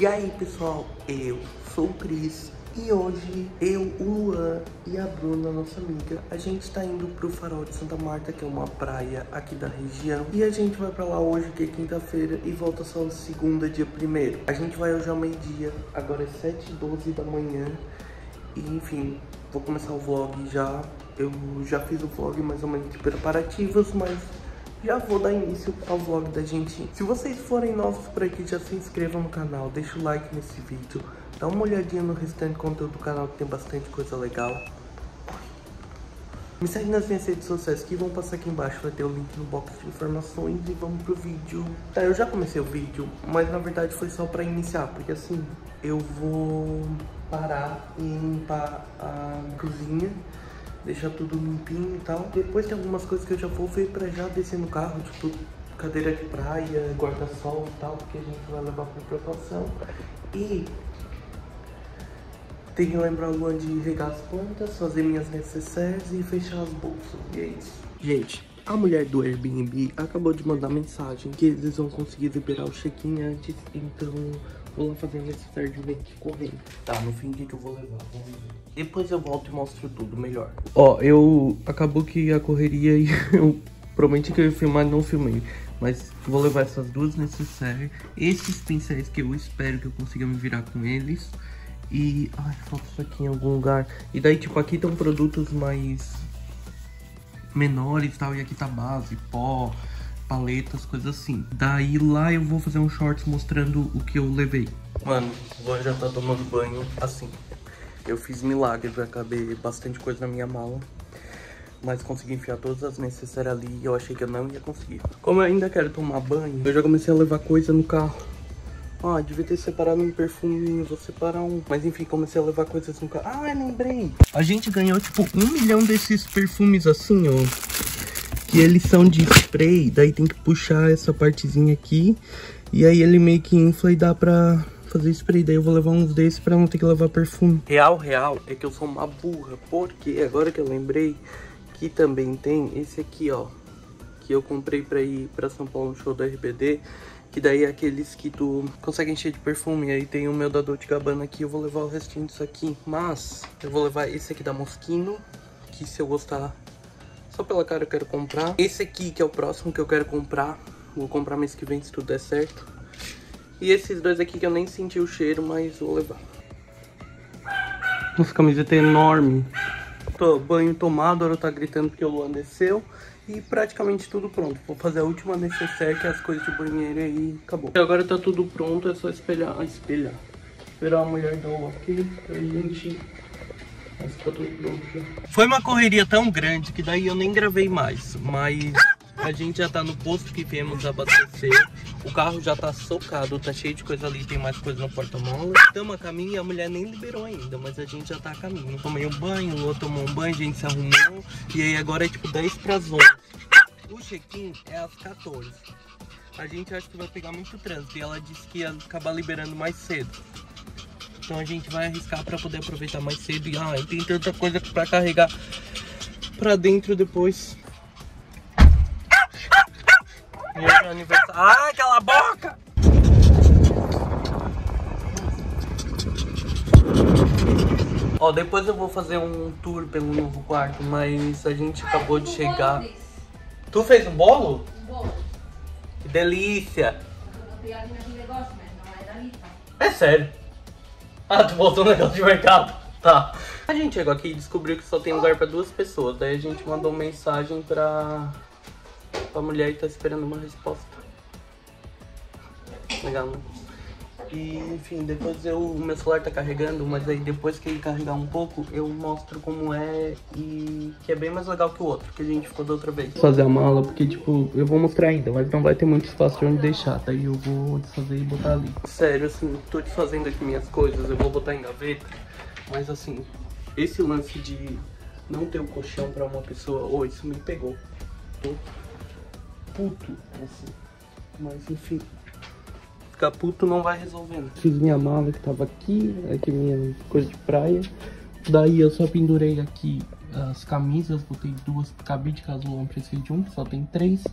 E aí pessoal, eu sou o Cris e hoje eu, o Luan e a Bruna, nossa amiga, a gente está indo pro Farol de Santa Marta, que é uma praia aqui da região. E a gente vai pra lá hoje, que é quinta-feira, e volta só segunda, dia primeiro. A gente vai hoje ao meio-dia, agora é 7h12 da manhã. E enfim, vou começar o vlog já. Eu já fiz o vlog mais ou menos de preparativos, mas já vou dar início ao vlog da gente. Se vocês forem novos por aqui, já se inscrevam no canal, deixa o like nesse vídeo, dá uma olhadinha no restante conteúdo do canal que tem bastante coisa legal. Me segue nas minhas redes sociais que vão passar aqui embaixo, vai ter o link no box de informações e vamos pro vídeo. Tá, eu já comecei o vídeo, mas na verdade foi só pra iniciar, porque assim, eu vou parar e limpar a cozinha deixar tudo limpinho e tal. Depois tem algumas coisas que eu já vou ver pra já descer no carro, tipo cadeira de praia, guarda-sol e tal, porque a gente vai levar por precaução. E tem que lembrar o de regar as plantas, fazer minhas necessárias e fechar as bolsas. E é isso. Gente, a mulher do Airbnb acabou de mandar mensagem que eles vão conseguir liberar o check-in antes, então vou lá fazer necessário de vento correndo. Tá, no fim o que, que eu vou levar? Vamos ver. Depois eu volto e mostro tudo melhor. Ó, eu... Acabou que a correria e eu prometi que eu ia filmar e não filmei. Mas vou levar essas duas necessárias. Esses pincéis que eu espero que eu consiga me virar com eles. E... Ai, falta isso aqui em algum lugar. E daí, tipo, aqui estão produtos mais... Menores e tal. E aqui tá base, pó, paletas, coisas assim. Daí lá eu vou fazer um shorts mostrando o que eu levei. Mano, o Luan já tá tomando banho assim. Eu fiz milagre pra caber bastante coisa na minha mala. Mas consegui enfiar todas as necessárias ali e eu achei que eu não ia conseguir. Como eu ainda quero tomar banho, eu já comecei a levar coisa no carro. Ah, devia ter separado um perfuminho, vou separar um. Mas enfim, comecei a levar coisas no carro. Ah, lembrei. A gente ganhou tipo um milhão desses perfumes assim, ó. Que eles são de spray, daí tem que puxar essa partezinha aqui. E aí ele meio que infla e dá pra fazer spray. Daí eu vou levar uns desses pra não ter que levar perfume. Real, real, é que eu sou uma burra. Porque agora que eu lembrei que também tem esse aqui, ó. Que eu comprei pra ir pra São Paulo no show da RBD. Que daí é aqueles que tu consegue encher de perfume. Aí tem o meu da Dolce Gabbana aqui. Eu vou levar o restinho disso aqui. Mas eu vou levar esse aqui da Moschino. Que se eu gostar, só pela cara eu quero comprar. Esse aqui que é o próximo que eu quero comprar. Vou comprar mês que vem se tudo der certo. E esses dois aqui que eu nem senti o cheiro, mas vou levar. Nossa, camiseta é enorme. Tô, banho tomado, agora tá gritando porque o Luan desceu. E praticamente tudo pronto. Vou fazer a última necessaire, que é as coisas de banheiro e acabou. E agora tá tudo pronto, é só espelhar. Ah, espelhar. Esperar a mulher dar o ok pra gente... Foi uma correria tão grande que daí eu nem gravei mais. Mas a gente já tá no posto que viemos abastecer. O carro já tá socado, tá cheio de coisa ali, tem mais coisa no porta-mola. Estamos a caminho e a mulher nem liberou ainda, mas a gente já tá a caminho. Tomei um banho, o outro tomou um banho, a gente se arrumou. E aí agora é tipo 10 pras 11. O check-in é às 14. A gente acha que vai pegar muito trânsito e ela disse que ia acabar liberando mais cedo. Então a gente vai arriscar pra poder aproveitar mais cedo. E ah, tem tanta coisa pra carregar pra dentro depois. Meu aniversário. Ai, cala a boca! Ó, depois eu vou fazer um tour pelo novo quarto, mas a gente acabou de chegar. Tu fez um bolo? Um bolo. Que delícia! É? É sério? Ah, tu botou um negócio de mercado? Tá. A gente chegou aqui e descobriu que só tem lugar pra duas pessoas. Daí a gente mandou mensagem pra, pra mulher e tá esperando uma resposta. Legal, né? E, enfim, depois eu, o meu celular tá carregando, mas aí depois que ele carregar um pouco, eu mostro como é e que é bem mais legal que o outro, que a gente ficou da outra vez. Fazer a mala, porque, tipo, eu vou mostrar ainda, mas não vai ter muito espaço de onde deixar, daí eu vou desfazer e botar ali. Sério, assim, tô desfazendo aqui minhas coisas, eu vou botar em gaveta, mas assim, esse lance de não ter o colchão pra uma pessoa, ô, isso me pegou. Tô puto, assim, mas enfim ficar puto não vai resolvendo. Fiz minha mala que tava aqui, aqui minha coisa de praia. Daí eu só pendurei aqui as camisas, botei duas cabide caso não precise de um, só tem três.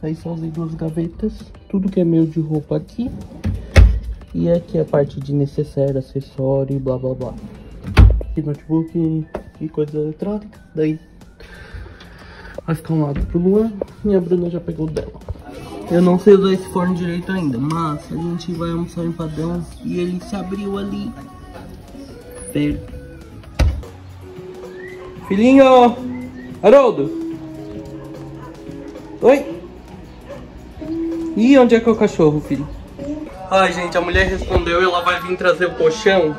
Daí só usei duas gavetas, tudo que é meu de roupa aqui. E aqui a parte de necessário, acessório e blá blá blá. Aqui notebook e coisas eletrônicas. Daí vai ficar um lado pro Luan e a Bruna já pegou dela. Eu não sei usar esse forno direito ainda, mas a gente vai almoçar em padrão e ele se abriu ali. Perto. Filhinho! Haroldo! Oi! E onde é que é o cachorro, filho? Ai, gente, a mulher respondeu e ela vai vir trazer o colchão.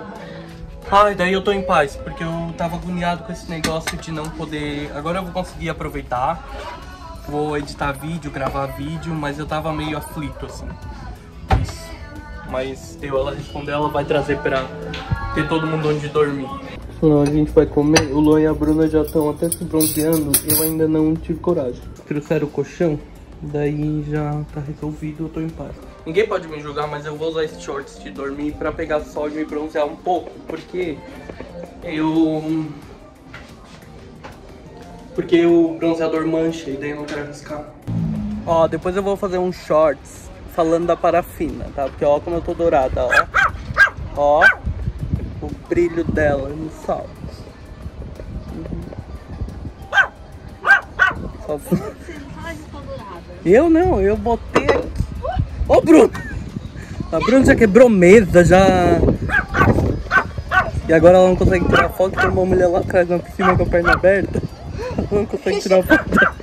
Ai, daí eu tô em paz, porque eu tava agoniado com esse negócio de não poder... Agora eu vou conseguir aproveitar, vou editar vídeo, gravar vídeo, mas eu tava meio aflito, assim. Isso. Mas eu, ela respondeu, ela vai trazer pra ter todo mundo onde dormir. Não, a gente vai comer, o Luan e a Bruna já estão até se bronzeando, eu ainda não tive coragem. Trouxeram o colchão, daí já tá resolvido, eu tô em paz. Ninguém pode me julgar, mas eu vou usar esses shorts de dormir pra pegar sol e me bronzear um pouco, porque eu... Porque o bronzeador mancha e daí eu não quero arriscar. Ó, depois eu vou fazer um shorts falando da parafina, tá? Porque ó como eu tô dourada, ó. Ó, o brilho dela no sol. Só... Eu não, eu botei aqui. Ô, Bruno! A Bruna já quebrou mesa, já... E agora ela não consegue tirar foto, tem uma mulher lá atrás na piscina com a perna aberta. Não consegue tirar foto.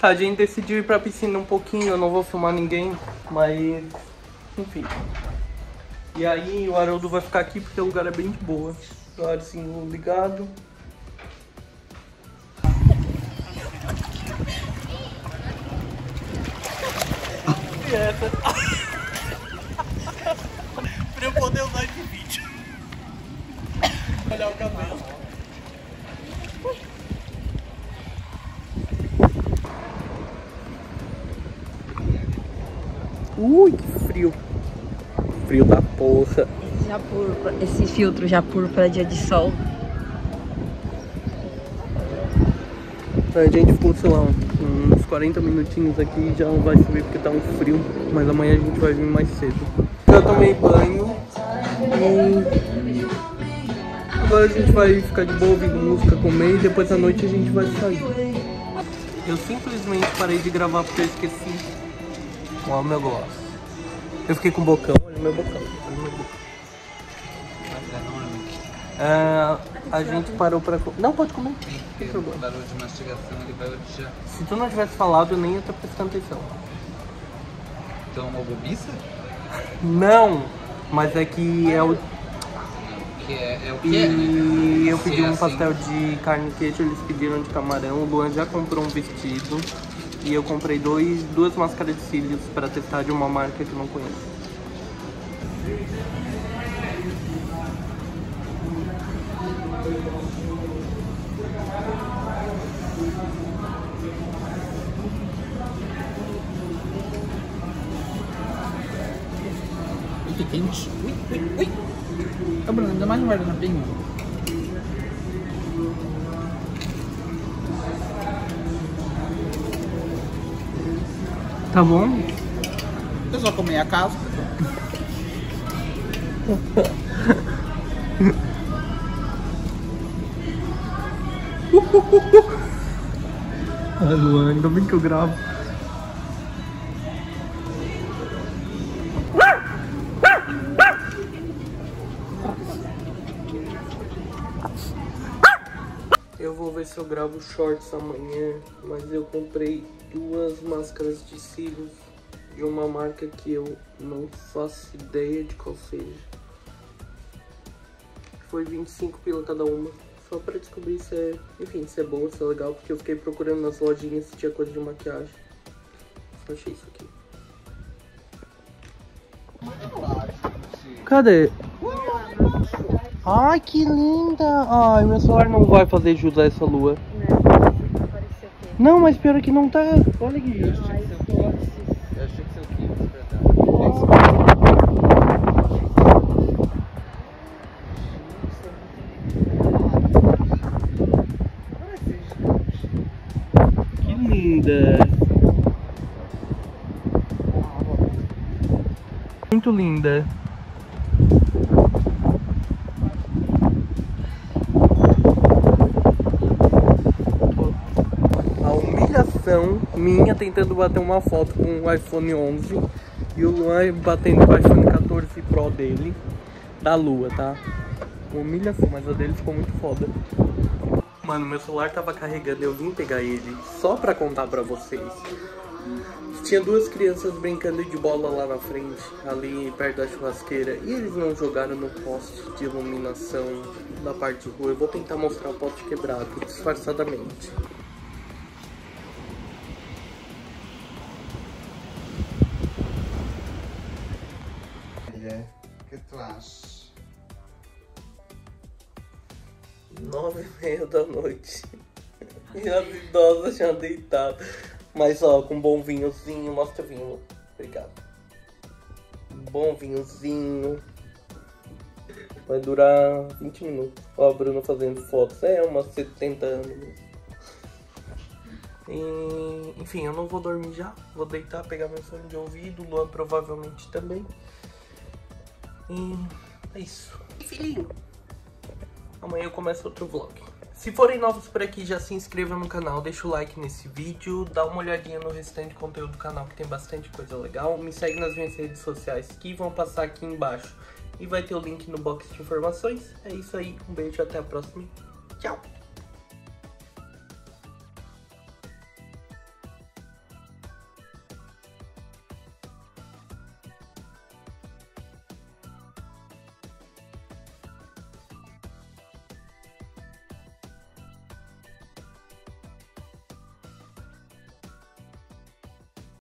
A gente decidiu ir pra piscina um pouquinho, eu não vou filmar ninguém, mas enfim. E aí o Haroldo vai ficar aqui porque o lugar é bem de boa. Arzinho ligado. Essa? pra eu poder usar esse vídeo. Olhar o cabelo. Ui, que frio. Frio da porra. Esse, já púrpura, esse filtro já púrpura dia de sol. A gente ficou, sei lá, 40 minutinhos aqui já não vai subir porque tá um frio. Mas amanhã a gente vai vir mais cedo. Já tomei banho. E agora a gente vai ficar de boa ouvindo música, comer e depois à noite a gente vai sair. Eu simplesmente parei de gravar porque eu esqueci. Olha o meu gosto. Eu fiquei com o bocão, olha o meu bocão. Olha o meu bocão. É, a gente parou pra... co- Não, pode comer. Tem barulho de mastigação ele vai odiar. Se tu não tivesse falado, eu nem ia estar prestando atenção. Então é uma bobiça? Não, mas é que é o... Que é, é o que é, né? E eu Se pedi é um assim, pastel de carne e queijo, eles pediram de camarão. O Luan já comprou um vestido. E eu comprei dois, duas máscaras de cílios pra testar de uma marca que eu não conheço. Ui, que quente. Ui, ui, ui. Ô, Bruno, ainda mais um guardanapinho. Tá bom? Eu só comi a casca. Ai, Luan, ainda bem que eu gravo. Se eu gravo shorts amanhã, mas eu comprei duas máscaras de cílios de uma marca que eu não faço ideia de qual seja. Foi 25 pila cada uma. Só pra descobrir se é, enfim, se é boa, se é legal, porque eu fiquei procurando nas lojinhas se tinha coisa de maquiagem. Só achei isso aqui. Cadê? Ai, que linda! Ai, meu celular não vai fazer jus a essa lua. Não, não mas pior é que não tá. Olha é que é isso. Eu achei que seu quilo pra dar. Que linda! Muito linda. Minha tentando bater uma foto com o iPhone 11 e o Luan batendo com o iPhone 14 Pro dele da lua, tá? Humilhação, mas a dele ficou muito foda. Mano, meu celular tava carregando, eu vim pegar ele só pra contar pra vocês. Tinha duas crianças brincando de bola lá na frente, ali perto da churrasqueira, e eles não jogaram no poste de iluminação da parte de rua. Eu vou tentar mostrar o poste quebrado, disfarçadamente. Nove e meia da noite. E as idosas já deitado. Mas ó, com um bom vinhozinho, mostra o vinho. Obrigado. Um bom vinhozinho. Vai durar 20 minutos. Ó, a Bruna fazendo fotos. É, umas 70 anos. E, enfim, eu não vou dormir já. Vou deitar, pegar meu fone de ouvido. Luan provavelmente também. E é isso. E filhinho, amanhã eu começo outro vlog. Se forem novos por aqui, já se inscrevam no canal, deixa o like nesse vídeo, dá uma olhadinha no restante conteúdo do canal que tem bastante coisa legal. Me segue nas minhas redes sociais que vão passar aqui embaixo e vai ter o link no box de informações. É isso aí, um beijo, até a próxima. Tchau!